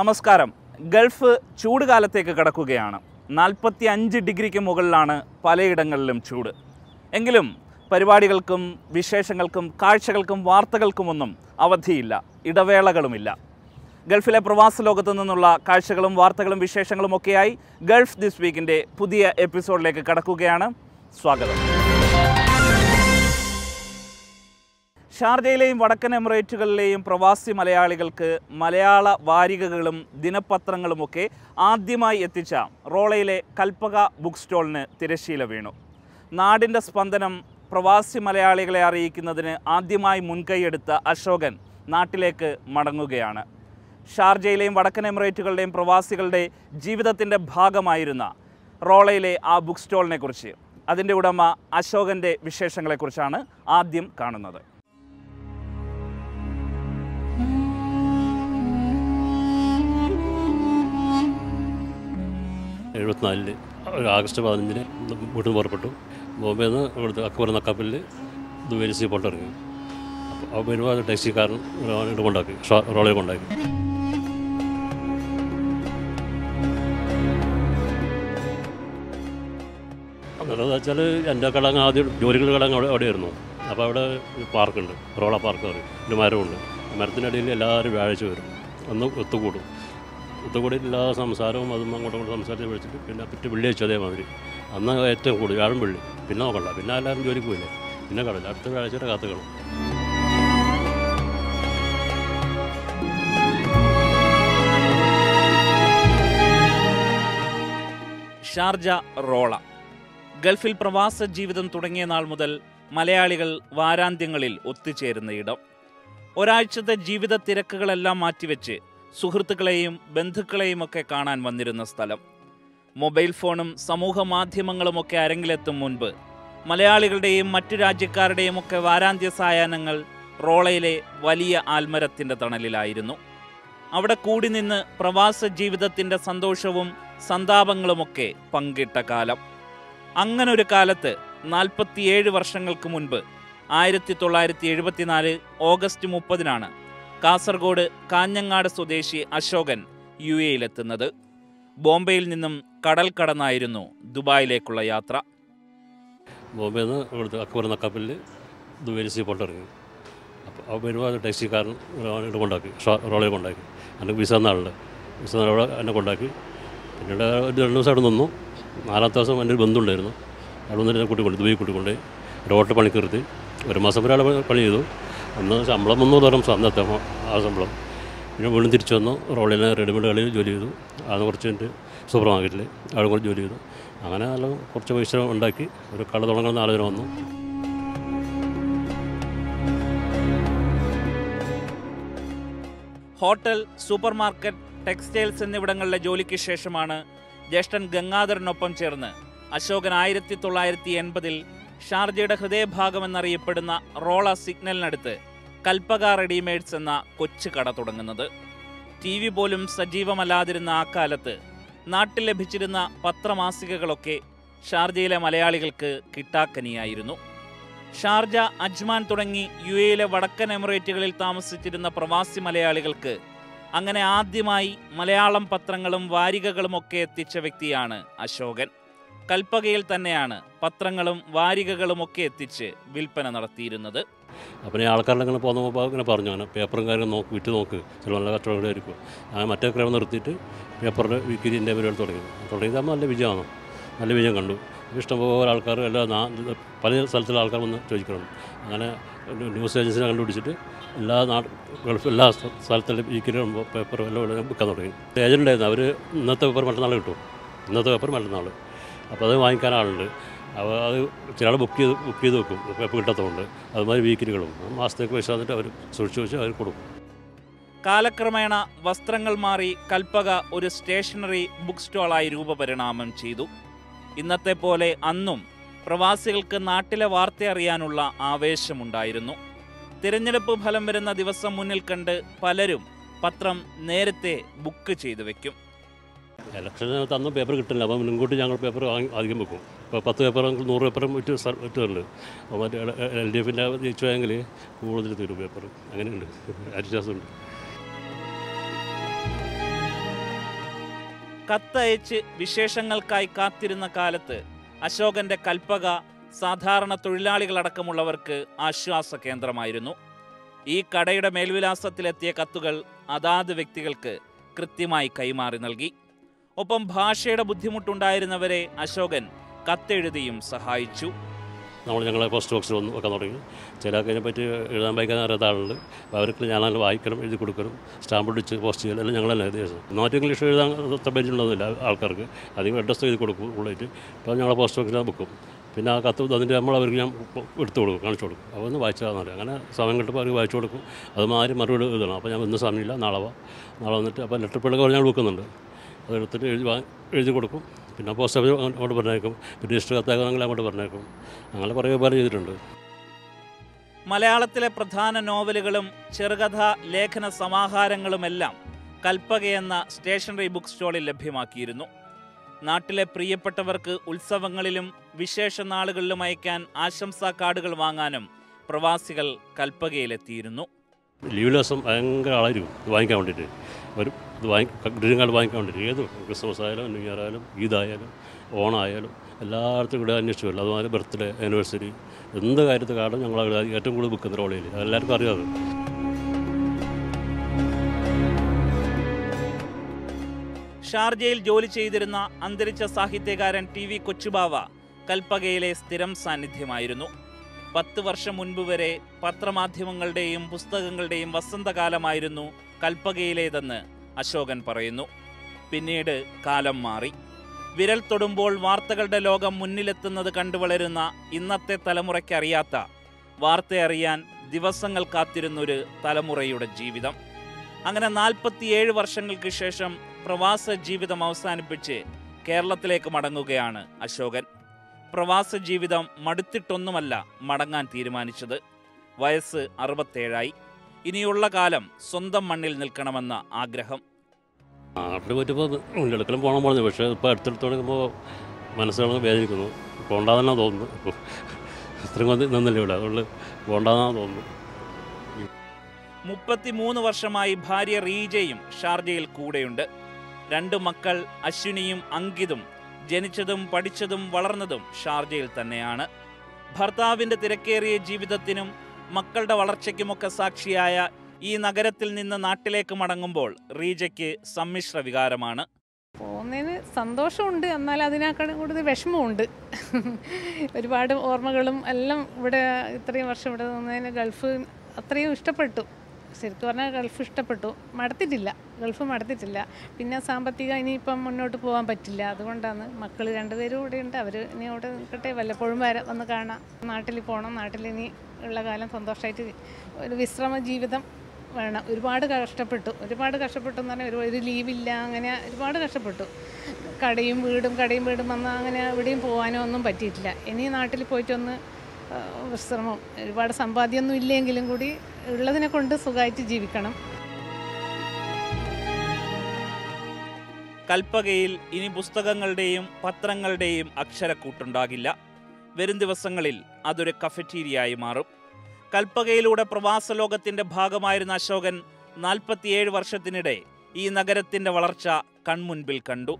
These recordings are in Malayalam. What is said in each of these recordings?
നമസ്കാരം. ഗൾഫ് ചൂട് കാലത്തേക്ക് കടക്കുകയാണ്. നാൽപ്പത്തി അഞ്ച് ഡിഗ്രിക്ക് മുകളിലാണ് പലയിടങ്ങളിലും ചൂട്. എങ്കിലും പരിപാടികൾക്കും വിശേഷങ്ങൾക്കും കാഴ്ചകൾക്കും വാർത്തകൾക്കുമൊന്നും അവധിയില്ല ഇടവേളകളുമില്ല. ഗൾഫിലെ പ്രവാസ ലോകത്തു നിന്നുള്ള കാഴ്ചകളും വാർത്തകളും വിശേഷങ്ങളും ഒക്കെയായി ഗൾഫ് ദിസ് വീക്കിന്റെ പുതിയ എപ്പിസോഡിലേക്ക് കടക്കുകയാണ്. സ്വാഗതം. ഷാർജയിലെയും വടക്കൻ എമിറേറ്റുകളിലെയും പ്രവാസി മലയാളികൾക്ക് മലയാള വാരികകളും ദിനപത്രങ്ങളുമൊക്കെ ആദ്യമായി എത്തിച്ച റോളയിലെ കൽപ്പക ബുക്ക് സ്റ്റോളിന് തിരശ്ശീല വീണു. നാടിന്റെ സ്പന്ദനം പ്രവാസി മലയാളികളെ അറിയിക്കുന്നതിന് ആദ്യമായി മുൻകൈയെടുത്ത അശോകൻ നാട്ടിലേക്ക് മടങ്ങുകയാണ്. ഷാർജയിലെയും വടക്കൻ എമിറേറ്റുകളുടെയും പ്രവാസികളുടെ ജീവിതത്തിന്റെ ഭാഗമായിരുന്ന റോളയിലെ ആ ബുക്ക് സ്റ്റോളിനെ കുറിച്ച് അതിന്റെ ഉടമ അശോകന്റെ വിശേഷങ്ങളെക്കുറിച്ചാണ് ആദ്യം കാണുന്നത്. എഴുപത്തിനാലിൽ ആഗസ്റ്റ് പതിനഞ്ചിന് വീട്ടിൽ പുറപ്പെട്ടു. ബോംബെ നിന്ന് ഇവിടുത്തെ അക്ബർ എന്ന കപ്പലിൽ ദുബൈയിൽ സീ പോട്ട് ഇറങ്ങി. അപ്പോൾ വരുമ്പോൾ ടാക്സിക്കാരൻ ഇവിടെ കൊണ്ടാക്കി റോളിൽ കൊണ്ടാക്കി അന്നേരം വെച്ചാൽ എന്റെ കടങ്ങ് ആദ്യം ജോലികളുടെ കടങ്ങ് അവിടെ അവിടെയായിരുന്നു. അപ്പോൾ അവിടെ പാർക്കുണ്ട് റോള പാർക്ക് പറയും. ഒരു മരമുണ്ട്. മരത്തിനടിയിൽ എല്ലാവരും വ്യാഴാഴ്ച വരും. ഒന്ന് ഒത്തുകൂടും. ഒത്തുകൂടി എല്ലാ സംസാരവും അതും അങ്ങോട്ടും ഇങ്ങോട്ടും സംസാരിച്ച് വിളിച്ചിട്ട് പിന്നെ പിറ്റേ വെള്ളിയാഴ്ച അതേമാതിരി. അന്ന് ഏറ്റവും കൂടുതൽ വ്യാഴം വെള്ളി പിന്നെ നോക്കണ്ട. പിന്നെ എല്ലാവരും ജോലിക്ക് പോയില്ലേ? പിന്നെ കടല അടുത്ത വ്യാഴ്ചയുടെ കാത്തു ഷാർജ റോള. ഗൾഫിൽ പ്രവാസ ജീവിതം തുടങ്ങിയ നാൾ മുതൽ മലയാളികൾ വാരാന്ത്യങ്ങളിൽ ഒത്തുചേരുന്ന ഇടം. ഒരാഴ്ചത്തെ ജീവിത തിരക്കുകളെല്ലാം മാറ്റിവെച്ച് സുഹൃത്തുക്കളെയും ബന്ധുക്കളെയും ഒക്കെ കാണാൻ വന്നിരുന്ന സ്ഥലം. മൊബൈൽ ഫോണും സമൂഹ മാധ്യമങ്ങളുമൊക്കെ അരങ്ങിലെത്തും മുൻപ് മലയാളികളുടെയും മറ്റു രാജ്യക്കാരുടെയും ഒക്കെ വാരാന്ത്യ സായാഹ്നങ്ങൾ റോളയിലെ വലിയ ആൽമരത്തിന്റെ തണലിലായിരുന്നു. അവിടെ കൂടി നിന്ന് പ്രവാസ ജീവിതത്തിന്റെ സന്തോഷവും സന്താപങ്ങളുമൊക്കെ പങ്കിട്ട കാലം. അങ്ങനൊരു കാലത്ത് നാൽപ്പത്തിയേഴ് വർഷങ്ങൾക്ക് മുൻപ് ആയിരത്തി തൊള്ളായിരത്തി എഴുപത്തിനാല് ഓഗസ്റ്റ് മുപ്പതിനാണ് കാസർഗോഡ് കാഞ്ഞങ്ങാട് സ്വദേശി അശോകൻ യു എയിലെത്തുന്നത് ബോംബെയിൽ നിന്നും കടൽ കടന്നായിരുന്നു ദുബായിലേക്കുള്ള യാത്ര. ബോംബെയിൽ നിന്ന് ഇവിടുത്തെ അക്ബർ എന്ന കപ്പലിൽ ദുബൈയിൽ സീ പോർട്ട് ഇറങ്ങി. അപ്പോൾ അപ്പോൾ വരുമ്പോൾ ടാക്സിക്കാരൻ കൊണ്ടാക്കി ഷോ- കൊണ്ടാക്കി. എന്റെ വിസ നാളുണ്ട് വിസ നാളെ എന്നെ കൊണ്ടാക്കി. പിന്നീട് ഒരു രണ്ട് ദിവസം അവിടെ നിന്നു. നാലാമത്തെ ദിവസം എന്റെ ഒരു ബന്ധുണ്ടായിരുന്നു. അവിടെ നിന്ന് എന്നെ കൂട്ടിക്കൊണ്ട് ദുബൈ കൂട്ടിക്കൊണ്ട് റോട്ട് പണി കയറി ഒരു മാസം അവിടെ പണി ചെയ്തു. അന്ന് ശമ്പളം മുന്നൂറ് തരം അന്നത്തെ ആ ശമ്പളം. പിന്നെ വീണ്ടും തിരിച്ചു വന്നു. റോളിൽ റെഡിമെയ്ഡ് കളിയിൽ ജോലി ചെയ്തു. അത് കുറച്ച് കഴിഞ്ഞിട്ട് സൂപ്പർ മാർക്കറ്റിൽ അവിടെ കുറച്ച് ജോലി ചെയ്തു. അങ്ങനെ നല്ല കുറച്ച് പൈസ ഉണ്ടാക്കി ഒരു കട തുടങ്ങുന്ന ആലോചന വന്നു. ഹോട്ടൽ സൂപ്പർ മാർക്കറ്റ് ടെക്സ്റ്റൈൽസ് എന്നിവിടങ്ങളിലെ ജോലിക്ക് ശേഷമാണ് ജ്യേഷ്ഠൻ ഗംഗാധരനൊപ്പം ചേർന്ന് അശോകൻ ആയിരത്തി തൊള്ളായിരത്തി എൺപതിൽ ഷാർജയുടെ ഹൃദയഭാഗമെന്നറിയപ്പെടുന്ന റോള സിഗ്നലിനടുത്ത് കൽപ്പക റെഡിമെയ്ഡ്സ് എന്ന കൊച്ചു കട തുടങ്ങുന്നത്. ടി വി പോലും സജീവമല്ലാതിരുന്ന ആ കാലത്ത് നാട്ടിൽ ലഭിച്ചിരുന്ന പത്രമാസികകളൊക്കെ ഷാർജയിലെ മലയാളികൾക്ക് കിട്ടാക്കനിയായിരുന്നു. ഷാർജ അജ്മാൻ തുടങ്ങി യു എയിലെ വടക്കൻ എമിറേറ്റുകളിൽ താമസിച്ചിരുന്ന പ്രവാസി മലയാളികൾക്ക് അങ്ങനെ ആദ്യമായി മലയാളം പത്രങ്ങളും വാരികകളും ഒക്കെ എത്തിച്ച വ്യക്തിയാണ് അശോകൻ. കൽപ്പകയിൽ തന്നെയാണ് പത്രങ്ങളും വാരികകളും ഒക്കെ എത്തിച്ച് വിൽപ്പന നടത്തിയിരുന്നത്. അപ്പം ആൾക്കാരുടെ ആൾക്കാരെല്ലാം ഇങ്ങനെ പോകുന്ന പോകുമ്പോൾ ഇങ്ങനെ പറഞ്ഞു. അങ്ങനെ പേപ്പറും കാര്യം നോക്കി വിറ്റ് നോക്ക്. ചില നല്ല കച്ചവടമായിരിക്കും. അങ്ങനെ മറ്റേ ക്രമം നിർത്തിയിട്ട് പേപ്പറിന്റെ എന്റെ പരിപാടി തുടങ്ങി. തുടങ്ങിയതാകുമ്പോൾ നല്ല വിജയമാണ്. നല്ല വിജയം കണ്ടു. ഇഷ്ടംപോലെ ആൾക്കാർ എല്ലാ പല സ്ഥലത്തുള്ള ആൾക്കാർ വന്ന് ചോദിക്കണം. അങ്ങനെ ന്യൂസ് ഏജൻസിനെ കണ്ടുപിടിച്ചിട്ട് എല്ലാ നാട് ഗൾഫ് എല്ലാ സ്ഥ- സ്ഥലത്തുള്ള വിക്കിരി പേപ്പർ എല്ലാം വിൽക്കാൻ തുടങ്ങി. ഏജന്റ് ഉണ്ടായിരുന്നു. അവർ ഇന്നത്തെ പേപ്പർ മറ്റന്നാൾ കിട്ടും. ഇന്നത്തെ പേപ്പർ മറ്റന്നാൾ. അപ്പോൾ അത് വാങ്ങിക്കാൻ ആളുണ്ട് അപ്പോൾ അത് ചില ബുക്ക് ചെയ്ത് ബുക്ക് ചെയ്ത് വെക്കും. എപ്പോൾ കിട്ടാത്തതുകൊണ്ട് അതുമാതിരി വീക്കിലുകളും. മാസത്തേക്ക് പൈസ തന്നിട്ട് അവർ സൂക്ഷിച്ച് വെച്ച് അവർ കൊടുക്കും. കാലക്രമേണ വസ്ത്രങ്ങൾ മാറി കൽപ്പക ഒരു സ്റ്റേഷനറി ബുക്ക് സ്റ്റോളായി രൂപപരിണാമം ചെയ്തു. ഇന്നത്തെ പോലെ അന്നും പ്രവാസികൾക്ക് നാട്ടിലെ വാർത്ത അറിയാനുള്ള ആവേശമുണ്ടായിരുന്നു. തിരഞ്ഞെടുപ്പ് ഫലം വരുന്ന ദിവസം മുന്നിൽ കണ്ട് പലരും പത്രം നേരത്തെ ബുക്ക് ചെയ്തു വെക്കും. ഇലക്ഷന് തന്ന പേപ്പർ കിട്ടില്ല. അപ്പം മുൻകൂട്ടി ഞങ്ങൾ പേപ്പർ അധികം വെക്കും. ഇപ്പോൾ പത്ത് പേപ്പർ നൂറ് പേപ്പറും വിറ്റ് സ്ഥ- അപ്പോൾ മറ്റേ എൽ ഡി എഫിന്റെ ജയിച്ചു പോയെങ്കിൽ കൂടുതൽ തരും പേപ്പർ. അങ്ങനെയുണ്ട്. അരിശ്വാസമുണ്ട്. കത്തയച്ച് വിശേഷങ്ങൾക്കായി കാത്തിരുന്ന കാലത്ത് അശോകന്റെ കൽപ്പക സാധാരണ തൊഴിലാളികളടക്കമുള്ളവർക്ക് ആശ്വാസ കേന്ദ്രമായിരുന്നു. ഈ കടയുടെ മേൽവിലാസത്തിലെത്തിയ കത്തുകൾ അതാത് വ്യക്തികൾക്ക് കൃത്യമായി കൈമാറി നൽകി. ഒപ്പം ഭാഷയുടെ ബുദ്ധിമുട്ടുണ്ടായിരുന്നവരെ അശോകൻ കത്തെഴുതിയും സഹായിച്ചു. നമ്മൾ ഞങ്ങളെ പോസ്റ്റ് ബോക്സിൽ വന്ന് വെക്കാൻ തുടങ്ങി. ചിലർക്ക് പറ്റി എഴുതാൻ വായിക്കാൻ അറിയാത്ത ആളുണ്ട്. അവർക്ക് ഞാനത് വായിക്കണം എഴുതി കൊടുക്കണം സ്റ്റാമ്പ് അടിച്ച് പോസ്റ്റ് ചെയ്യണം എല്ലാം ഞങ്ങളെല്ലാം എഴുതി നോട്ട് ഇംഗ്ലീഷ് എഴുതാൻ അത്ര പരിചയമുള്ളതില്ല ആൾക്കാർക്ക്. അധികം അഡ്രസ്സ് എഴുതി കൊടുക്കും ഉള്ളതായിട്ട് അപ്പോൾ ഞങ്ങളെ പോസ്റ്റ് ബോക്സിൽ ബുക്കും പിന്നെ ആ കത്ത് അതിന്റെ നമ്മൾ അവർക്ക് ഞാൻ എടുത്തു കൊടുക്കും കാണിച്ചു കൊടുക്കും. അപ്പോൾ ഒന്ന് വായിച്ചാൽ അങ്ങനെ സമയം കിട്ടുമ്പോൾ അവർക്ക് വായിച്ചു കൊടുക്കും. അത് മാറി മറുപടി എഴുതണം. അപ്പോൾ ഞാൻ ഇന്ന് സമയമില്ല. നാളെ നാളെ വന്നിട്ട് അപ്പോൾ ലെറ്റർ പിള്ളേർ ഞങ്ങൾ വെക്കുന്നുണ്ട് അതെടുത്തിട്ട് എഴുതി എഴുതി കൊടുക്കും. പിന്നെ പോസ്റ്റ് ഓഫീസ് അങ്ങോട്ട് പറഞ്ഞേക്കും. പിന്നെ രജിസ്റ്റർ അങ്ങനെ അങ്ങോട്ട് പറഞ്ഞേക്കും. അങ്ങനെ കുറേ പേര് ചെയ്തിട്ടുണ്ട്. മലയാളത്തിലെ പ്രധാന നോവലുകളും ചെറുകഥ ലേഖന സമാഹാരങ്ങളുമെല്ലാം കൽപ്പക എന്ന സ്റ്റേഷനറി ബുക്ക് സ്റ്റോളിൽ ലഭ്യമാക്കിയിരുന്നു. നാട്ടിലെ പ്രിയപ്പെട്ടവർക്ക് ഉത്സവങ്ങളിലും വിശേഷ നാളുകളിലും അയക്കാൻ ആശംസാ കാർഡുകൾ വാങ്ങാനും പ്രവാസികൾ കൽപ്പകയിലെത്തിയിരുന്നു. ലീവ് ദിവസം ഭയങ്കര ആളായിരിക്കും. വാങ്ങിക്കാൻ വേണ്ടിയിട്ട്. ഒരു ഇത് വാങ്ങി ഗ്രീൻ കാർഡ് വാങ്ങിക്കാൻ വേണ്ടിയിട്ട് ഏത് ക്രിസ്മസ് ആയാലും ന്യൂ ഇയർ ആയാലും ഈദായാലും ഓണമായാലും എല്ലായിടത്തും ഇവിടെ അന്വേഷിച്ചു വരില്ല. അതുപോലെ ബർത്ത്ഡേ ആനിവേഴ്സറി എന്ത് കാര്യത്തെ കാർഡും ഞങ്ങൾ ഏറ്റവും കൂടുതൽ ബുക്ക് റോളിൽ എല്ലാവർക്കും അറിയാതെ ഷാർജയിൽ ജോലി ചെയ്തിരുന്ന അന്തരിച്ച സാഹിത്യകാരൻ ടി വി കൊച്ചുബാവ കൽപ്പകയിലെ സ്ഥിരം സാന്നിധ്യമായിരുന്നു. പത്ത് വർഷം മുൻപ് വരെ പത്രമാധ്യമങ്ങളുടെയും പുസ്തകങ്ങളുടെയും വസന്തകാലമായിരുന്നു കൽപ്പകയിലേതെന്ന് അശോകൻ പറയുന്നു. പിന്നീട് കാലം മാറി. വിരൽ തൊടുമ്പോൾ വാർത്തകളുടെ ലോകം മുന്നിലെത്തുന്നത് കണ്ടു വളരുന്ന ഇന്നത്തെ തലമുറയ്ക്കറിയാത്ത വാർത്തയറിയാൻ ദിവസങ്ങൾ കാത്തിരുന്നൊരു തലമുറയുടെ ജീവിതം. അങ്ങനെ നാൽപ്പത്തിയേഴ് വർഷങ്ങൾക്ക് ശേഷം പ്രവാസ ജീവിതം അവസാനിപ്പിച്ച് കേരളത്തിലേക്ക് മടങ്ങുകയാണ് അശോകൻ. പ്രവാസ ജീവിതം മടുത്തിട്ടൊന്നുമല്ല മടങ്ങാൻ തീരുമാനിച്ചത്. വയസ്സ് അറുപത്തേഴായി ഇനിയുള്ള കാലം സ്വന്തം മണ്ണിൽ നിൽക്കണമെന്ന ആഗ്രഹം. നാട്ടിൽ പറ്റിയപ്പോൾ മുന്നെടുക്കലും പോകണം പറഞ്ഞു. പക്ഷേ ഇപ്പോൾ അടുത്തടുത്ത് തുടങ്ങുമ്പോൾ മനസ്സിലാണ് വേദനിക്കുന്നു. പോകണ്ടെന്നാണ് തോന്നുന്നു. ഇത്രയും കൊണ്ട് നിന്നില്ല ഇവിടെ. അതുകൊണ്ട് പോകണ്ടെന്നാണ് തോന്നുന്നു. മുപ്പത്തിമൂന്ന് വർഷമായി ഭാര്യ റീജയും ഷാർജയിൽ കൂടെയുണ്ട്. രണ്ട് മക്കൾ അശ്വിനിയും അങ്കിതും ജനിച്ചതും പഠിച്ചതും വളർന്നതും ഷാർജയിൽ തന്നെയാണ്. ഭർത്താവിന്റെ തിരക്കേറിയ ജീവിതത്തിനും മക്കളുടെ വളർച്ചയ്ക്കുമൊക്കെ സാക്ഷിയായ ഈ നഗരത്തിൽ നിന്ന് നാട്ടിലേക്ക് മടങ്ങുമ്പോൾ റീജയ്ക്ക് സമ്മിശ്ര വികാരമാണ്. പോകുന്നതിന് സന്തോഷമുണ്ട്. എന്നാൽ അതിനേക്കാളും കൂടുതൽ വിഷമമുണ്ട്. ഒരുപാട് ഓർമ്മകളും എല്ലാം ഇവിടെ ഇത്രയും വർഷം ഇവിടെ നിന്നതിന് ഗൾഫ് അത്രയും ഇഷ്ടപ്പെട്ടു. ശരിക്കും പറഞ്ഞാൽ ഗൾഫ് ഇഷ്ടപ്പെട്ടു. മടത്തിട്ടില്ല. ഗൾഫ് മടത്തിട്ടില്ല. പിന്നെ സാമ്പത്തികം ഇനിയിപ്പം മുന്നോട്ട് പോകാൻ പറ്റില്ല. അതുകൊണ്ടാണ് മക്കൾ രണ്ടുപേരും ഇവിടെ ഉണ്ട്. അവർ ഇനി അവിടെ നിൽക്കട്ടെ. വല്ലപ്പോഴും വരെ. വന്ന് കാണാം. നാട്ടിൽ പോകണം നാട്ടിൽ ഇനി ഉള്ള കാലം സന്തോഷമായിട്ട് ഒരു വിശ്രമ ജീവിതം വേണം. ഒരുപാട് കഷ്ടപ്പെട്ടു. ഒരുപാട് കഷ്ടപ്പെട്ടു എന്ന് പറഞ്ഞാൽ ഒരു ലീവില്ല അങ്ങനെ ഒരുപാട് കഷ്ടപ്പെട്ടു. കടയും വീടും കടയും വീടും വന്ന് അങ്ങനെ എവിടെയും പോകാനോ ഒന്നും പറ്റിയിട്ടില്ല. ഇനി നാട്ടിൽ പോയിട്ടൊന്ന് വിശ്രമം. ഒരുപാട് സമ്പാദ്യമൊന്നും ഇല്ലെങ്കിലും കൂടി ഉള്ളതിനെ കൊണ്ട് സുഖമായിട്ട് ജീവിക്കണം. കൽപ്പകയിൽ ഇനി പുസ്തകങ്ങളുടെയും പത്രങ്ങളുടെയും അക്ഷരക്കൂട്ടുണ്ടാകില്ല. വരും ദിവസങ്ങളിൽ അതൊരു കഫറ്റീരിയായി മാറും. കൽപ്പകയിലൂടെ പ്രവാസ ലോകത്തിന്റെ ഭാഗമായിരുന്ന അശോകൻ നാൽപ്പത്തിയേഴ് വർഷത്തിനിടെ ഈ നഗരത്തിന്റെ വളർച്ച കൺമുൻപിൽ കണ്ടു.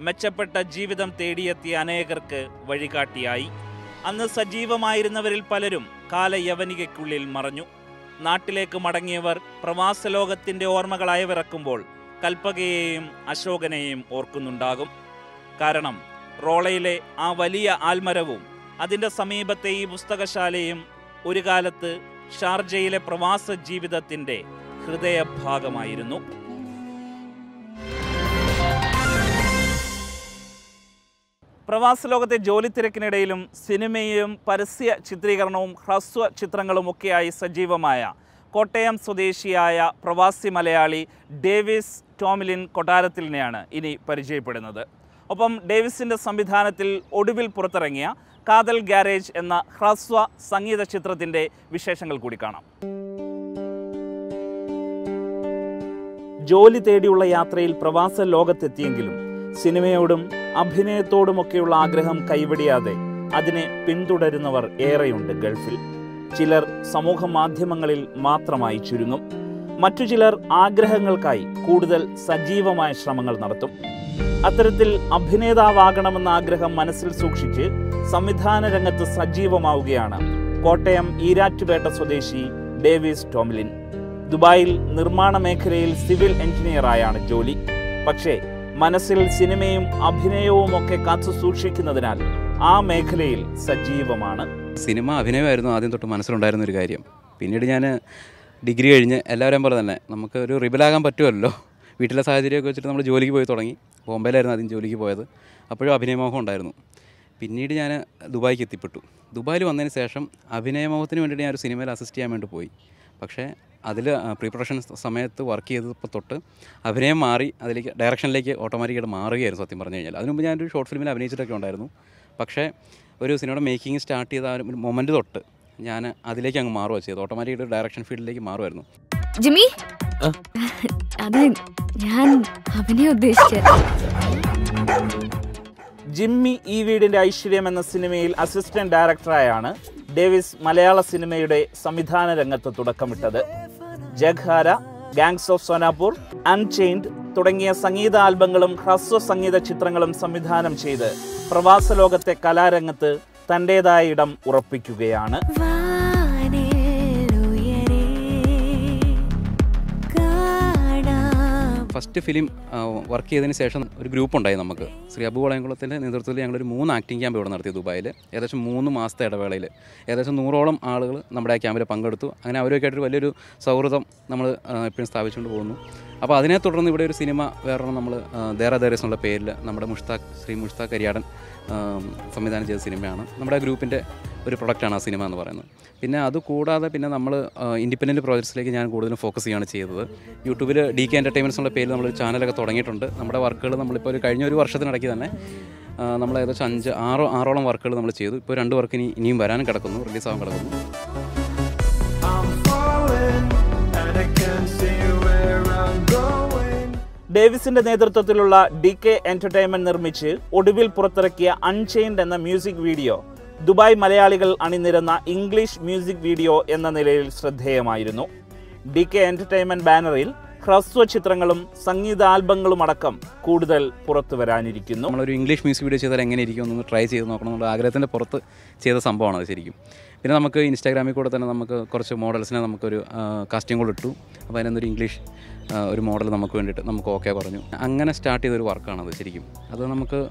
മെച്ചപ്പെട്ട ജീവിതം തേടിയെത്തിയ അനേകർക്ക് വഴികാട്ടിയായി. അന്ന് സജീവമായിരുന്നവരിൽ പലരും കാലയവനികയ്ക്കുള്ളിൽ മറഞ്ഞു. നാട്ടിലേക്ക് മടങ്ങിയവർ പ്രവാസ ലോകത്തിന്റെ ഓർമ്മകളായവരക്കുമ്പോൾ കൽപ്പകയെയും അശോകനെയും ഓർക്കുന്നുണ്ടാകും. കാരണം റോളയിലെ ആ വലിയ ആൽമരവും അതിന്റെ സമീപത്തെ ഈ പുസ്തകശാലയും ഒരു കാലത്ത് ഷാർജയിലെ പ്രവാസ ജീവിതത്തിന്റെ ഹൃദയഭാഗമായിരുന്നു. പ്രവാസ ലോകത്തെ ജോലി തിരക്കിനിടയിലും സിനിമയും പരസ്യ ചിത്രീകരണവും ഹ്രസ്വ ചിത്രങ്ങളും ഒക്കെയായി സജീവമായ കോട്ടയം സ്വദേശിയായ പ്രവാസി മലയാളി ഡേവിസ് ടോമിലിൻ കൊട്ടാരത്തിലിനെയാണ് ഇനി പരിചയപ്പെടുന്നത്. ഒപ്പം ഡേവിസിന്റെ സംവിധാനത്തിൽ ഒടുവിൽ പുറത്തിറങ്ങിയ കാതൽ ഗ്യാരേജ് എന്ന ഹ്രസ്വ സംഗീത ചിത്രത്തിന്റെ വിശേഷങ്ങൾ കൂടി കാണാം. ജോലി തേടിയുള്ള യാത്രയിൽ പ്രവാസ ലോകത്തെത്തിയെങ്കിലും സിനിമയോടും അഭിനയത്തോടുമൊക്കെയുള്ള ആഗ്രഹം കൈവിടിയാതെ അതിനെ പിന്തുടരുന്നവർ ഏറെയുണ്ട് ഗൾഫിൽ. ചിലർ സമൂഹ മാധ്യമങ്ങളിൽ മാത്രമായി ചുരുങ്ങും. മറ്റു ചിലർ ആഗ്രഹങ്ങൾക്കായി കൂടുതൽ സജീവമായ ശ്രമങ്ങൾ നടത്തും. അത്തരത്തിൽ അഭിനേതാവാകണമെന്ന ആഗ്രഹം മനസ്സിൽ സൂക്ഷിച്ച് സംവിധാന രംഗത്ത് സജീവമാവുകയാണ്. കോട്ടയം ഈരാറ്റുപേട്ട സ്വദേശി ഡേവിസ് ടോംലിൻ ദുബായിൽ നിർമ്മാണ മേഖലയിൽ സിവിൽ എഞ്ചിനീയറായാണ് ജോലി. പക്ഷേ മനസ്സിൽ സിനിമയും അഭിനയവും ഒക്കെ കാത്തു സൂക്ഷിക്കുന്നതിനാൽ ആ മേഖലയിൽ സജീവമാണ്. സിനിമ അഭിനയമായിരുന്നു ആദ്യം തൊട്ട് മനസ്സിലുണ്ടായിരുന്ന ഒരു കാര്യം. പിന്നീട് ഞാൻ ഡിഗ്രി കഴിഞ്ഞ് എല്ലാവരും പോലെ തന്നെ നമുക്ക് ഒരു റിബലാകാൻ പറ്റുമല്ലോ. വീട്ടിലെ സാഹചര്യമൊക്കെ വെച്ചിട്ട് നമ്മൾ ജോലിക്ക് പോയി തുടങ്ങി. ബോംബെയിലായിരുന്നു ആദ്യം ജോലിക്ക് പോയത്. അപ്പോഴും അഭിനയമോഹം ഉണ്ടായിരുന്നു. പിന്നീട് ഞാൻ ദുബായിക്ക് എത്തിപ്പെട്ടു. ദുബായിൽ വന്നതിന് ശേഷം അഭിനയമോഹത്തിന് വേണ്ടിയിട്ട് ഞാൻ ഒരു സിനിമയിൽ അസിസ്റ്റ് ചെയ്യാൻ വേണ്ടി പോയി. പക്ഷേ അതിൽ പ്രീ പ്രൊഡക്ഷൻ സമയത്ത് വർക്ക് ചെയ്തപ്പോൾ തൊട്ട് അഭിനയം മാറി അതിലേക്ക് ഡയറക്ഷനിലേക്ക് ഓട്ടോമാറ്റിക്കായിട്ട് മാറുകയായിരുന്നു സത്യം പറഞ്ഞു കഴിഞ്ഞാൽ. അതിനുമുമ്പ് ഞാനൊരു ഷോർട്ട് ഫിലിമിൽ അഭിനയിച്ചിട്ടൊക്കെ ഉണ്ടായിരുന്നു. പക്ഷേ ഒരു സിനിമയുടെ മേക്കിംഗ് സ്റ്റാർട്ട് ചെയ്ത ആ ഒരു മൊമെന്റ് തൊട്ട് ഞാൻ അതിലേക്ക് അങ്ങ് മാറുക ചെയ്തു ഓട്ടോമാറ്റിക്കായിട്ട് ഡയറക്ഷൻ ഫീൽഡിലേക്ക് മാറുമായിരുന്നു ജിമ്മി? അതെ ഞാൻ അഭിനയം ഉദ്ദേശിച്ചത്. ജിമ്മി ഈ വീടിന്റെ ഐശ്വര്യം എന്ന സിനിമയിൽ അസിസ്റ്റന്റ് ഡയറക്ടറായാണ് ഡേവിസ് മലയാള സിനിമയുടെ സംവിധാന രംഗത്ത് തുടക്കമിട്ടത്. Jaghara gangs of Sonapur unchained തുടങ്ങിയ സംഗീത ആൽബങ്ങളും ഹ്രസ്വ സംഗീത ചിത്രങ്ങളും സംവിധാനം ചെയ്ത് പ്രവാസ ലോകത്തെ കലാരംഗത്ത് തന്റെതായ ഇടം ഉറപ്പിക്കുകയാണ്. ഫസ്റ്റ് ഫിലിം വർക്ക് ചെയ്തതിന് ശേഷം ഒരു ഗ്രൂപ്പ് ഉണ്ടായി നമുക്ക്. ശ്രീ അബു വളയംകുളത്തിന്റെ നേതൃത്വത്തിൽ ഞങ്ങളൊരു മൂന്ന് ആക്ടിംഗ് ക്യാമ്പ് ഇവിടെ നടത്തി ദുബായിൽ ഏകദേശം മൂന്ന് മാസത്തെ ഇടവേളയിൽ ഏകദേശം നൂറോളം ആളുകൾ നമ്മുടെ ആ ക്യാമ്പിൽ പങ്കെടുത്തു. അങ്ങനെ അവരൊക്കെ ആയിട്ടൊരു വലിയൊരു സൗഹൃദം നമ്മൾ എപ്പോഴും സ്ഥാപിച്ചുകൊണ്ട് പോകുന്നു. അപ്പോൾ അതിനെ തുടർന്ന് ഇവിടെ ഒരു സിനിമ വേറെ നമ്മൾ ദേറ ദേരസ് എന്നുള്ള പേരിൽ നമ്മുടെ മുഷ്താഖ് ശ്രീ മുഷ്താഖ് കരിയാടൻ സംവിധാനം ചെയ്ത സിനിമയാണ്. നമ്മുടെ ഗ്രൂപ്പിന്റെ ഒരു പ്രൊഡക്റ്റാണ് ആ സിനിമ എന്ന് പറയുന്നത്. പിന്നെ അത് കൂടാതെ പിന്നെ നമ്മൾ ഇൻഡിപെൻഡന്റ് പ്രോജക്ട്സിലേക്ക് ഞാൻ കൂടുതലും ഫോക്കസ് ചെയ്യുകയാണ് ചെയ്തത്. യൂട്യൂബിൽ ഡി കെ എന്റർടൈൻമെന്റ്സ് എന്നുള്ള പേരിൽ നമ്മൾ ചാനലൊക്കെ തുടങ്ങിയിട്ടുണ്ട്. നമ്മുടെ വർക്കുകൾ നമ്മളിപ്പോൾ ഒരു കഴിഞ്ഞ ഒരു വർഷത്തിനിടയ്ക്ക് തന്നെ നമ്മൾ ഏകദേശം അഞ്ച് ആറോ ആറോളം വർക്കുകൾ നമ്മൾ ചെയ്തു. ഇപ്പോൾ രണ്ട് വർക്ക് ഇനി ഇനിയും വരാനും കിടക്കുന്നു റിലീസാവാൻ കിടക്കുന്നു. ഡേവിസിന്റെ നേതൃത്വത്തിലുള്ള ഡി കെ എന്റർടൈൻമെന്റ് നിർമ്മിച്ച് ഒടുവിൽ പുറത്തിറക്കിയ അൺചെയിൻഡ് എന്ന മ്യൂസിക് വീഡിയോ ദുബായ് മലയാളികൾ അണിനിരന്ന ഇംഗ്ലീഷ് മ്യൂസിക് വീഡിയോ എന്ന നിലയിൽ ശ്രദ്ധേയമായിരുന്നു. ഡി കെ എന്റർടൈൻമെന്റ് ബാനറിൽ ഹ്രസ്വ ചിത്രങ്ങളും സംഗീത ആൽബങ്ങളും അടക്കം കൂടുതൽ പുറത്തു വരാനിരിക്കുന്നു. നമ്മളൊരു ഇംഗ്ലീഷ് മ്യൂസിക് വീഡിയോ ചെയ്താൽ എങ്ങനെ ഇരിക്കും എന്നൊന്ന് ട്രൈ ചെയ്ത് നോക്കണം എന്നുള്ള ആഗ്രഹത്തിന്റെ പുറത്ത് ചെയ്ത സംഭവമാണ് അത് ശരിക്കും. പിന്നെ നമുക്ക് ഇൻസ്റ്റാഗ്രാമിൽ കൂടെ തന്നെ നമുക്ക് കുറച്ച് മോഡൽസിനെ നമുക്കൊരു കാസ്റ്റിംഗ് കൂടെ ഇട്ടു. അപ്പോൾ അതിനൊരു ഇംഗ്ലീഷ് ഒരു മോഡൽ നമുക്ക് വേണ്ടിയിട്ട് നമുക്ക് ഓക്കെ പറഞ്ഞു. അങ്ങനെ സ്റ്റാർട്ട് ചെയ്തൊരു വർക്കാണത് ശരിക്കും. അത് നമുക്ക്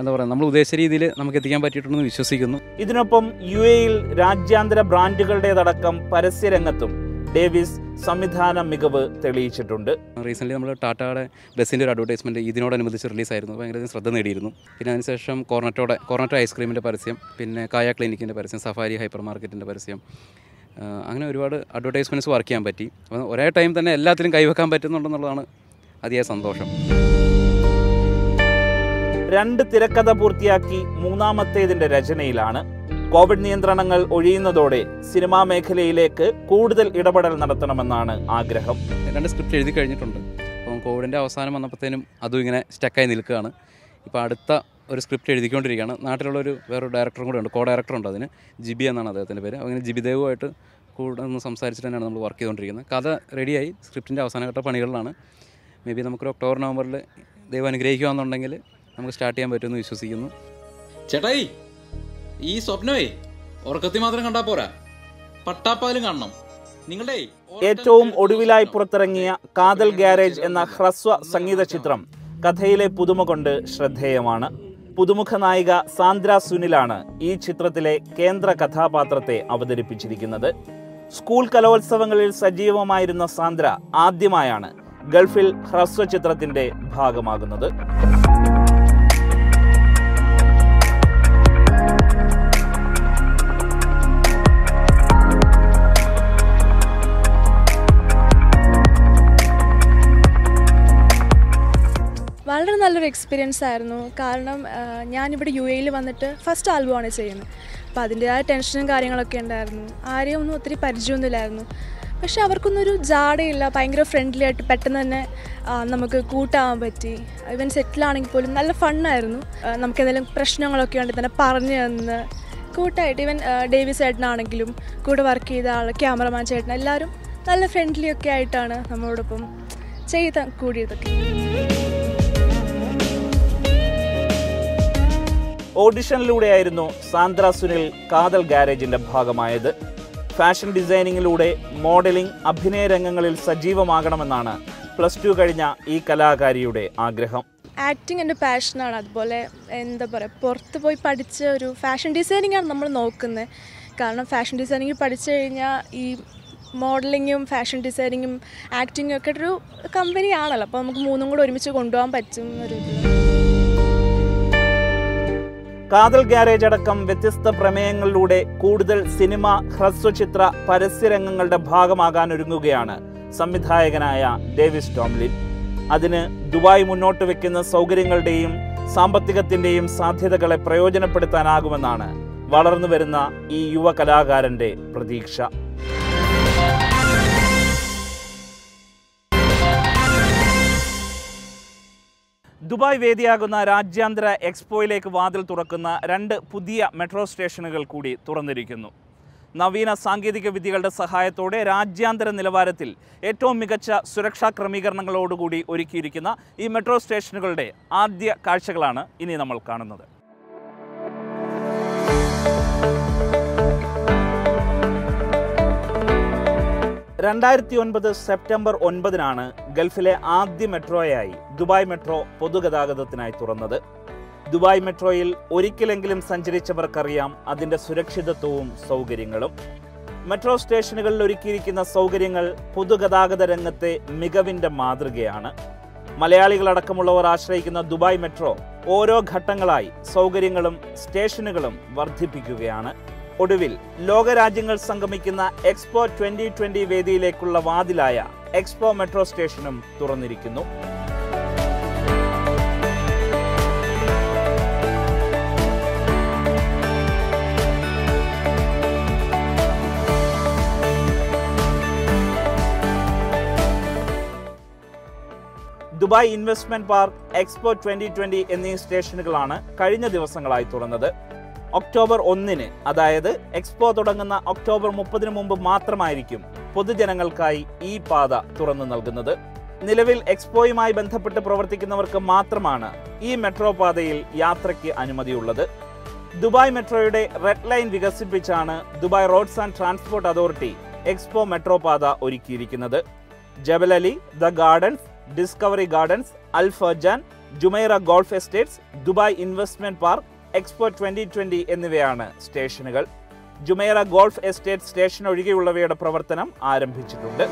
എന്താ പറയുക നമ്മൾ ഉദ്ദേശിച്ച രീതിയിൽ നമുക്ക് എത്തിക്കാൻ പറ്റിയിട്ടുണ്ടെന്ന് വിശ്വസിക്കുന്നു. ഇതിനൊപ്പം യു എയിൽ രാജ്യാന്തര ബ്രാൻഡുകളുടേതടക്കം പരസ്യരംഗത്തും ഡേവിസ് സംവിധാന മികവ് തെളിയിച്ചിട്ടുണ്ട്. റീസെന്റ്ലി നമ്മൾ ടാറ്റയുടെ ബസ്സിന്റെ ഒരു അഡ്വർടൈസ്മെന്റ് ഇതിനോടനുബന്ധിച്ച് റിലീസായിരുന്നു. ഭയങ്കര ശ്രദ്ധ നേടിയിരുന്നു. പിന്നെ അതിനുശേഷം കോർണറ്റോടെ കോർണറ്റോ ഐസ്ക്രീമിന്റെ പരസ്യം പിന്നെ കായ ക്ലിനിക്കിന്റെ പരസ്യം സഫാരി ഹൈപ്പർ മാർക്കറ്റിന്റെ പരസ്യം. അങ്ങനെ ഒരുപാട് അഡ്വർടൈസ്മെന്റ്സ് വർക്ക് ചെയ്യാൻ പറ്റി. അപ്പോൾ ഒരേ ടൈം തന്നെ എല്ലാത്തിലും കൈവെക്കാൻ പറ്റുന്നുണ്ടെന്നുള്ളതാണ് അതിയായ സന്തോഷം. രണ്ട് തിരക്കഥ പൂർത്തിയാക്കി മൂന്നാമത്തേതിന്റെ രചനയിലാണ് കോവിഡ് നിയന്ത്രണങ്ങൾ ഒഴിയുന്നതോടെ സിനിമാ മേഖലയിലേക്ക് കൂടുതൽ ഇടപെടൽ നടത്തണമെന്നാണ് ആഗ്രഹം. രണ്ട് സ്ക്രിപ്റ്റ് എഴുതി കഴിഞ്ഞിട്ടുണ്ട്. അപ്പം കോവിഡിന്റെ അവസാനം വന്നപ്പോഴത്തേനും അതും ഇങ്ങനെ സ്റ്റക്കായി നിൽക്കുകയാണ്. ഇപ്പോൾ അടുത്ത ഒരു സ്ക്രിപ്റ്റ് എഴുതിക്കൊണ്ടിരിക്കുകയാണ്. നാട്ടിലുള്ള ഒരു വേറൊരു ഡയറക്ടറും കൂടെ ഉണ്ട്. കോ ഡയറക്ടറുണ്ട് അതിന്. ജിബി എന്നാണ് അദ്ദേഹത്തിന്റെ പേര്. അങ്ങനെ ജിബിദേവുമായിട്ട് കൂടെ ഒന്ന് സംസാരിച്ചിട്ട് തന്നെയാണ് നമ്മൾ വർക്ക് ചെയ്തുകൊണ്ടിരിക്കുന്നത്. കഥ റെഡിയായി. സ്ക്രിപ്റ്റിന്റെ അവസാനഘട്ട പണികളിലാണ്. മേ ബി നമുക്കൊരു ഒക്ടോബർ നവംബറിൽ ദൈവം അനുഗ്രഹിക്കുകയാണെന്നുണ്ടെങ്കിൽ നമുക്ക് സ്റ്റാർട്ട് ചെയ്യാൻ പറ്റുമെന്ന് വിശ്വസിക്കുന്നു. ചേട്ടായി! ഈ സ്വപ്നമേ ഉറക്കത്തിൽ മാത്രം കണ്ടാ പോരാ. പട്ടാപ്പാലും കാണണം. നിങ്ങളുടെ ഏറ്റവും ഒടുവിലായി പുറത്തിറങ്ങിയ കാതൽ ഗ്യാരേജ് എന്ന ഹ്രസ്വ സംഗീത ചിത്രം കഥയിലെ പുതുമ കൊണ്ട് ശ്രദ്ധേയമാണ്. പുതുമുഖ നായിക സാന്ദ്ര സുനിലാണ് ഈ ചിത്രത്തിലെ കേന്ദ്ര കഥാപാത്രത്തെ അവതരിപ്പിച്ചിരിക്കുന്നത്. സ്കൂൾ കലോത്സവങ്ങളിൽ സജീവമായിരുന്ന സാന്ദ്ര ആദ്യമായാണ് ഗൾഫിൽ ഹ്രസ്വ ചിത്രത്തിന്റെ ഭാഗമാകുന്നത്. വളരെ നല്ലൊരു എക്സ്പീരിയൻസ് ആയിരുന്നു. കാരണം ഞാനിവിടെ യു എയിൽ വന്നിട്ട് ഫസ്റ്റ് ആൽബമാണ് ചെയ്യുന്നത്. അപ്പോൾ അതിന്റെതായ ടെൻഷനും കാര്യങ്ങളൊക്കെ ഉണ്ടായിരുന്നു. ആരെയും ഒന്നും ഒത്തിരി പരിചയമൊന്നുമില്ലായിരുന്നു. പക്ഷെ അവർക്കൊന്നൊരു ജാടയില്ല ഭയങ്കര ഫ്രണ്ട്ലി ആയിട്ട് പെട്ടെന്ന് തന്നെ നമുക്ക് കൂട്ടാവാൻ പറ്റി. ഇവൻ സെറ്റിലാണെങ്കിൽ പോലും നല്ല ഫണ്ണായിരുന്നു നമുക്ക് എന്തെങ്കിലും പ്രശ്നങ്ങളൊക്കെ ഉണ്ടെങ്കിൽ തന്നെ പറഞ്ഞു തന്ന് കൂട്ടായിട്ട്. ഇവൻ ഡേവി ഡേവിസ് ചേട്ടനാണെങ്കിലും കൂടെ വർക്ക് ചെയ്ത ആൾ ക്യാമറമാൻ ചേട്ടൻ എല്ലാവരും നല്ല ഫ്രണ്ട്ലി ഒക്കെ ആയിട്ടാണ് നമ്മളോടൊപ്പം ചെയ്ത കൂടിയതൊക്കെ. ഓഡിഷനിലൂടെയായിരുന്നു സാന്ദ്ര സുനിൽ കാതൽ ഗാരേജിന്റെ ഭാഗമായത്. ഫാഷൻ ഡിസൈനിങ്ങിലൂടെ മോഡലിംഗ് അഭിനയ രംഗങ്ങളിൽ സജീവമാകണമെന്നാണ് പ്ലസ് ടു കഴിഞ്ഞ ഈ കലാകാരിയുടെ ആഗ്രഹം. ആക്ടിങ് എന്റെ പാഷനാണ്. അതുപോലെ എന്താ പറയുക പുറത്ത് പോയി പഠിച്ച ഒരു ഫാഷൻ ഡിസൈനിങ് ആണ് നമ്മൾ നോക്കുന്നത്. കാരണം ഫാഷൻ ഡിസൈനിങ് പഠിച്ചു കഴിഞ്ഞാൽ ഈ മോഡലിങ്ങും ഫാഷൻ ഡിസൈനിങ്ങും ആക്ടിങ്ങും ഒക്കെ ഒരു കമ്പനി ആണല്ലോ അപ്പോൾ നമുക്ക് മൂന്നും കൂടെ ഒരുമിച്ച് കൊണ്ടുപോകാൻ പറ്റും ഒരു കാതൽ ഗ്യാരേജ് അടക്കം വ്യത്യസ്ത പ്രമേയങ്ങളിലൂടെ കൂടുതൽ സിനിമ ഹ്രസ്വചിത്ര പരസ്യരംഗങ്ങളുടെ ഭാഗമാകാൻ ഒരുങ്ങുകയാണ് സംവിധായകനായ ഡേവിസ് ടോംലിൻ. അതിന് ദുബായ് മുന്നോട്ട് വെക്കുന്ന സൗകര്യങ്ങളുടെയും സാമ്പത്തികത്തിന്റെയും സാധ്യതകളെ പ്രയോജനപ്പെടുത്താനാകുമെന്നാണ് വളർന്നു വരുന്ന ഈ യുവ കലാകാരന്റെ പ്രതീക്ഷ. ദുബായ് വേദിയാകുന്ന രാജ്യാന്തര എക്സ്പോയിലേക്ക് വാതിൽ തുറക്കുന്ന രണ്ട് പുതിയ മെട്രോ സ്റ്റേഷനുകൾ കൂടി തുറന്നിരിക്കുന്നു. നവീന സാങ്കേതിക വിദ്യകളുടെ സഹായത്തോടെ രാജ്യാന്തര നിലവാരത്തിൽ ഏറ്റവും മികച്ച സുരക്ഷാ ക്രമീകരണങ്ങളോടുകൂടി ഒരുക്കിയിരിക്കുന്ന ഈ മെട്രോ സ്റ്റേഷനുകളുടെ ആദ്യ കാഴ്ചകളാണ് ഇനി നമ്മൾ കാണുന്നത്. രണ്ടായിരത്തി ഒൻപത് സെപ്റ്റംബർ ഒൻപതിനാണ് ഗൾഫിലെ ആദ്യ മെട്രോയായി ദുബായ് മെട്രോ പൊതുഗതാഗതത്തിനായി തുറന്നത്. ദുബായ് മെട്രോയിൽ ഒരിക്കലെങ്കിലും സഞ്ചരിച്ചവർക്കറിയാം അതിന്റെ സുരക്ഷിതത്വവും സൗകര്യങ്ങളും. മെട്രോ സ്റ്റേഷനുകളിൽ ഒരുക്കിയിരിക്കുന്ന സൗകര്യങ്ങൾ പൊതുഗതാഗത രംഗത്തെ മികവിന്റെ മാതൃകയാണ്. മലയാളികളടക്കമുള്ളവർ ആശ്രയിക്കുന്ന ദുബായ് മെട്രോ ഓരോ ഘട്ടങ്ങളായി സൗകര്യങ്ങളും സ്റ്റേഷനുകളും വർദ്ധിപ്പിക്കുകയാണ്. ഒടുവിൽ ലോകരാജ്യങ്ങൾ സംഗമിക്കുന്ന എക്സ്പോ ട്വന്റി ട്വന്റി വേദിയിലേക്കുള്ള വാതിലായ എക്സ്പോ മെട്രോ സ്റ്റേഷനും തുറന്നിരിക്കുന്നു. Dubai investment park expo twenty twenty എന്നീ സ്റ്റേഷനുകളാണ് കഴിഞ്ഞ ദിവസങ്ങളായി തുറന്നത്. ഒക്ടോബർ ഒന്നിന് അതായത് എക്സ്പോ തുടങ്ങുന്ന ഒക്ടോബർ മുപ്പതിന് മുമ്പ് മാത്രമായിരിക്കും പൊതുജനങ്ങൾക്കായി ഈ പാത തുറന്നു നൽകുന്നത്. നിലവിൽ എക്സ്പോയുമായി ബന്ധപ്പെട്ട് പ്രവർത്തിക്കുന്നവർക്ക് മാത്രമാണ് ഈ മെട്രോ പാതയിൽ യാത്രയ്ക്ക് അനുമതിയുള്ളത്. ദുബായ് മെട്രോയുടെ red line വികസിപ്പിച്ചാണ് Dubai roads and transport authority expo metro പാത ഒരുക്കിയിരിക്കുന്നത്. Jebel Ali the gardens discovery gardens al Furjan Jumeirah golf estates Dubai investment park expo twenty twenty എന്നിവയാണ് സ്റ്റേഷനുകൾ. ജുമേറ ഗോൾഫ് എസ്റ്റേറ്റ് സ്റ്റേഷൻ ഒഴികെയുള്ളവയുടെ പ്രവർത്തനം ആരംഭിച്ചിട്ടുണ്ട്.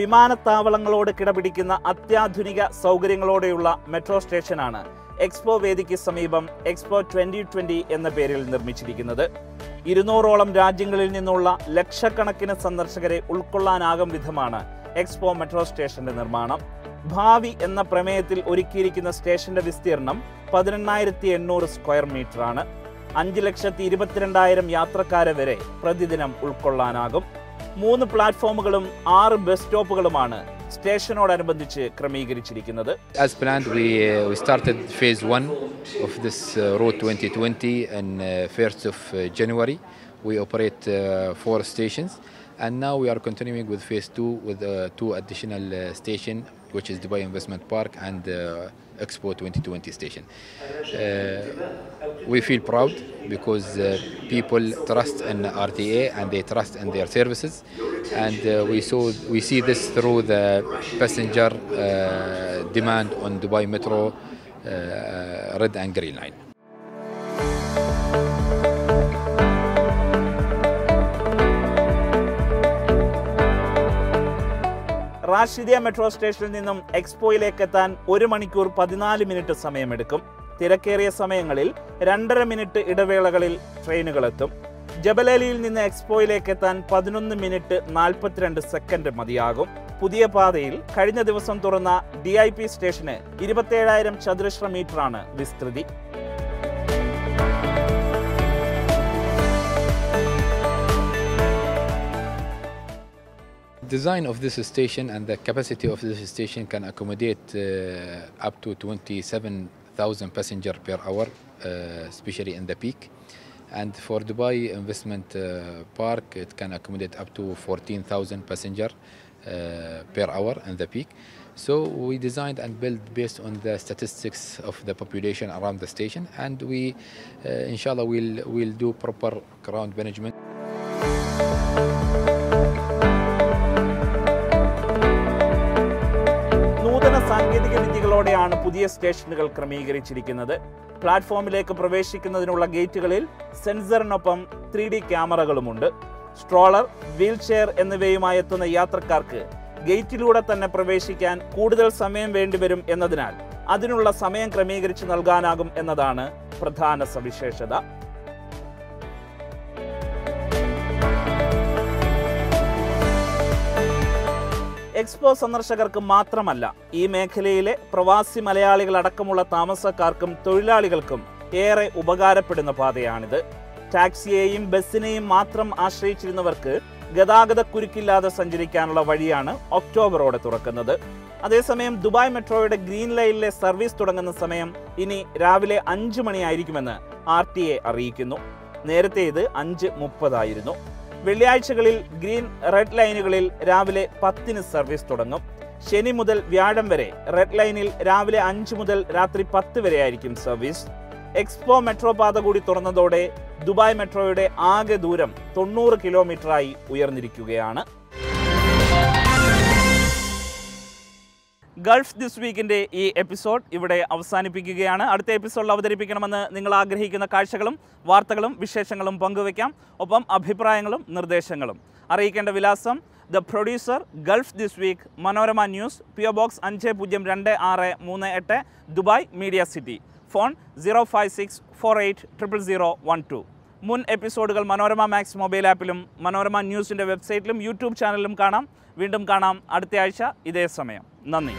വിമാനത്താവളങ്ങളോട് കിടപിടിക്കുന്ന അത്യാധുനിക സൗകര്യങ്ങളോടെയുള്ള മെട്രോ സ്റ്റേഷനാണ് എക്സ്പോ വേദിക്ക് സമീപം എക്സ്പോ ട്വന്റി ട്വന്റി എന്ന പേരിൽ നിർമ്മിച്ചിരിക്കുന്നത്. ഇരുന്നൂറോളം രാജ്യങ്ങളിൽ നിന്നുള്ള ലക്ഷക്കണക്കിന് സന്ദർശകരെ ഉൾക്കൊള്ളാനാകും വിധമാണ് എക്സ്പോ മെട്രോ സ്റ്റേഷന്റെ നിർമ്മാണം. ഭാവി എന്ന പ്രമേയത്തിൽ ഒരുക്കിയിരിക്കുന്ന സ്റ്റേഷന്റെ വിസ്തീർണം പതിനെണ്ണായിരത്തി എണ്ണൂറ് സ്ക്വയർ മീറ്റർ ആണ്. അഞ്ച് ലക്ഷത്തി ഇരുപത്തിരണ്ടായിരം യാത്രക്കാരെ വരെ പ്രതിദിനം ഉൾക്കൊള്ളാനാകും. മൂന്ന് പ്ലാറ്റ്ഫോമുകളും ആറ് ബസ് സ്റ്റോപ്പുകളുമാണ് സ്റ്റേഷനോടനുബന്ധിച്ച് ക്രമീകരിച്ചിരിക്കുന്നത്. As planned, we, uh, started phase of this uh, Road 2020 on uh, 1st of January. We operate uh, four stations, and now we are continuing with phase two with uh, two additional uh, station, which is Dubai Investment Park and uh, Expo 2020 station. Uh, we feel proud because uh, people trust in RTA and they trust in their services, and uh, we saw we see this through the passenger demand on Dubai Metro red and green line. Rashidiya metro സ്റ്റേഷനിൽ നിന്നും എക്സ്പോയിലേക്ക് എത്താൻ ഒരു മണിക്കൂർ പതിനാല് മിനിറ്റ് സമയമെടുക്കും. തിരക്കേറിയ സമയങ്ങളിൽ രണ്ടര മിനിറ്റ് ഇടവേളകളിൽ ട്രെയിനുകൾ എത്തും ജബലലിയിൽ നിന്ന് എക്സ്പോയിലേക്ക് എത്താൻ പതിനൊന്ന് മിനിറ്റ് നാൽപ്പത്തിരണ്ട് സെക്കൻഡ് മതിയാകും. പുതിയ പാതയിൽ കഴിഞ്ഞ ദിവസം തുറന്ന ഡി ഐ പി സ്റ്റേഷന് ഇരുപത്തേഴായിരം ചതുരശ്ര മീറ്ററാണ് വിസ്തൃതി. Design of this station and the capacity of this station can accommodate uh, up to 27,000 passenger per hour, uh, especially in the peak. And for Dubai Investment uh, Park, it can accommodate up to 14,000 passenger uh, per hour in the peak. So we designed and built based on the statistics of the population around the station, and we, uh, inshallah, will will do proper ground management. വിദ്യകളോടെയാണ് പുതിയ സ്റ്റേഷനുകൾ ക്രമീകരിച്ചിരിക്കുന്നത്. പ്ലാറ്റ്ഫോമിലേക്ക് പ്രവേശിക്കുന്നതിനുള്ള ഗേറ്റുകളിൽ സെൻസറിനൊപ്പം ത്രീ ഡി ക്യാമറകളുമുണ്ട്. സ്ട്രോളർ വീൽ ചെയർ എന്നിവയുമായി എത്തുന്ന യാത്രക്കാർക്ക് ഗേറ്റിലൂടെ തന്നെ പ്രവേശിക്കാൻ കൂടുതൽ സമയം വേണ്ടിവരും എന്നതിനാൽ അതിനുള്ള സമയം ക്രമീകരിച്ച് നൽകാനാകും എന്നതാണ് പ്രധാന സവിശേഷത. എക്സ്പോ സന്ദർശകർക്ക് മാത്രമല്ല ഈ മേഖലയിലെ പ്രവാസി മലയാളികളടക്കമുള്ള താമസക്കാർക്കും തൊഴിലാളികൾക്കും ഏറെ ഉപകാരപ്പെടുന്ന പാതയാണിത്. ടാക്സിയെയും ബസ്സിനെയും മാത്രം ആശ്രയിച്ചിരുന്നവർക്ക് ഗതാഗത കുരുക്കില്ലാതെ സഞ്ചരിക്കാനുള്ള വഴിയാണ് ഒക്ടോബറോടെ തുറക്കുന്നത്. അതേസമയം ദുബായ് മെട്രോയുടെ ഗ്രീൻ ലൈനിലെ സർവീസ് തുടങ്ങുന്ന സമയം ഇനി രാവിലെ അഞ്ച് മണിയായിരിക്കുമെന്ന് ആർ ടി എ അറിയിക്കുന്നു. നേരത്തെ ഇത് അഞ്ച് മുപ്പതായിരുന്നു. വെള്ളിയാഴ്ചകളിൽ ഗ്രീൻ റെഡ് ലൈനുകളിൽ രാവിലെ പത്തിന് സർവീസ് തുടങ്ങും. ശനി മുതൽ വ്യാഴം വരെ റെഡ് ലൈനിൽ രാവിലെ അഞ്ച് മുതൽ രാത്രി പത്ത് വരെ ആയിരിക്കും സർവീസ്. എക്സ്പോ മെട്രോ പാത കൂടി തുറന്നതോടെ ദുബായ് മെട്രോയുടെ ആകെ ദൂരം തൊണ്ണൂറ് കിലോമീറ്ററായി ഉയർന്നിരിക്കുകയാണ്. ഗൾഫ് ദിസ് വീക്കിന്റെ ഈ എപ്പിസോഡ് ഇവിടെ അവസാനിപ്പിക്കുകയാണ്. അടുത്ത എപ്പിസോഡിൽ അവതരിപ്പിക്കണമെന്ന് നിങ്ങൾ ആഗ്രഹിക്കുന്ന കാഴ്ചകളും വാർത്തകളും വിശേഷങ്ങളും പങ്കുവയ്ക്കാം. ഒപ്പം അഭിപ്രായങ്ങളും നിർദ്ദേശങ്ങളും. അറിയിക്കേണ്ട വിലാസം the producer Gulf this week Manorama news P O box അഞ്ച് പൂജ്യം രണ്ട് ആറ് മൂന്ന് എട്ട് Dubai media city. Phone zero five six four eight triple zero one two. മുൻ എപ്പിസോഡുകൾ മനോരമ മാക്സ് മൊബൈൽ ആപ്പിലും മനോരമ ന്യൂസിന്റെ വെബ്സൈറ്റിലും യൂട്യൂബ് ചാനലിലും കാണാം. വീണ്ടും കാണാം അടുത്ത ആഴ്ച ഇതേ സമയം. നന്ദി.